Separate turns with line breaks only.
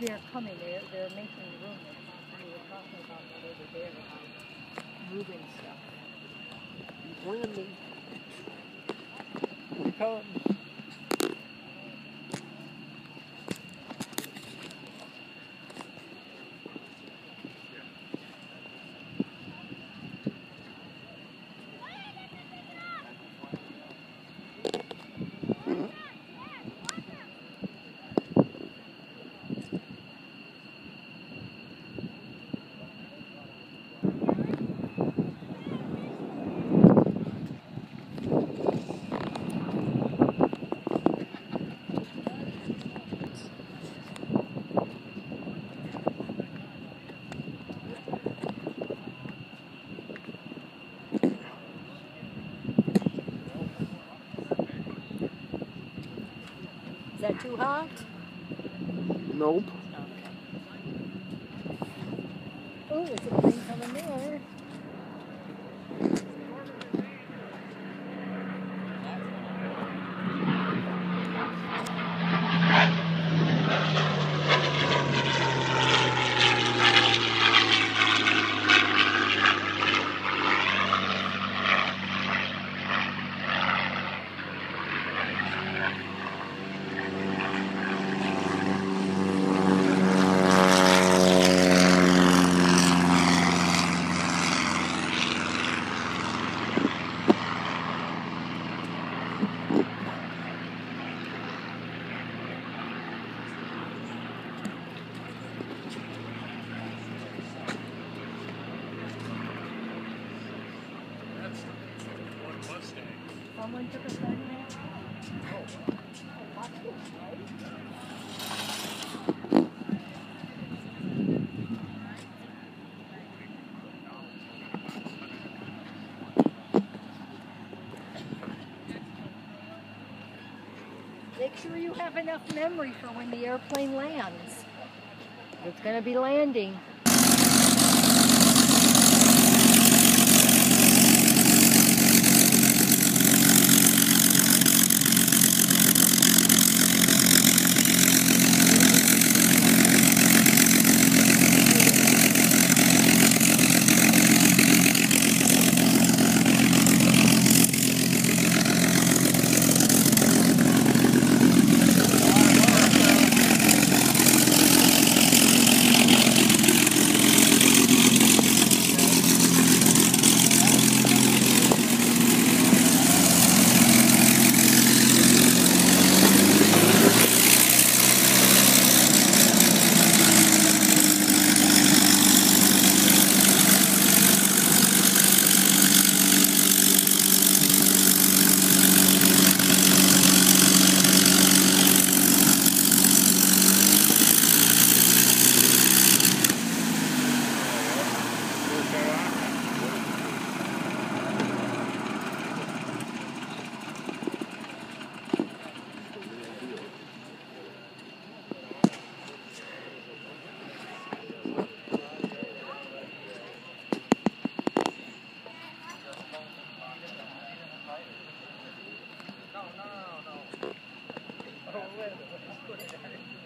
They're coming. They're they're making room. We were talking about that over there moving stuff.
Landing. Here it comes.
Is that too hot?
Nope.
Oh, it's a green coming there. Someone took? Make sure you have enough memory for when the airplane lands. It's going to be landing. すごいな。